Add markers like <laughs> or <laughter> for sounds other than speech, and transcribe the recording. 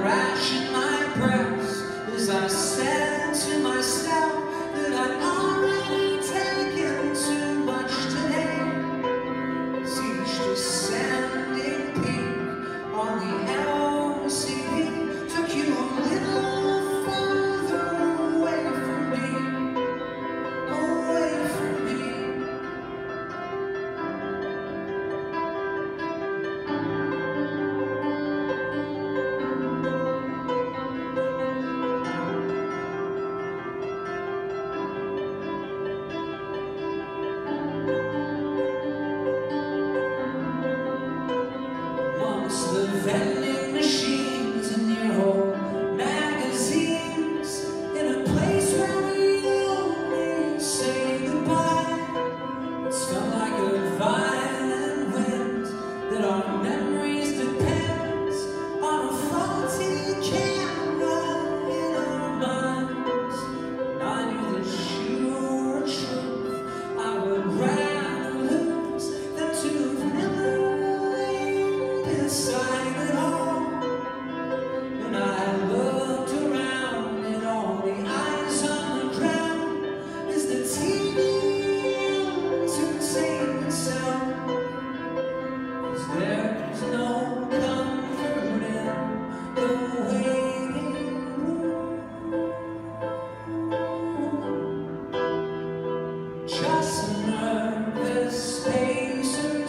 And Amongst <laughs> Just learn the space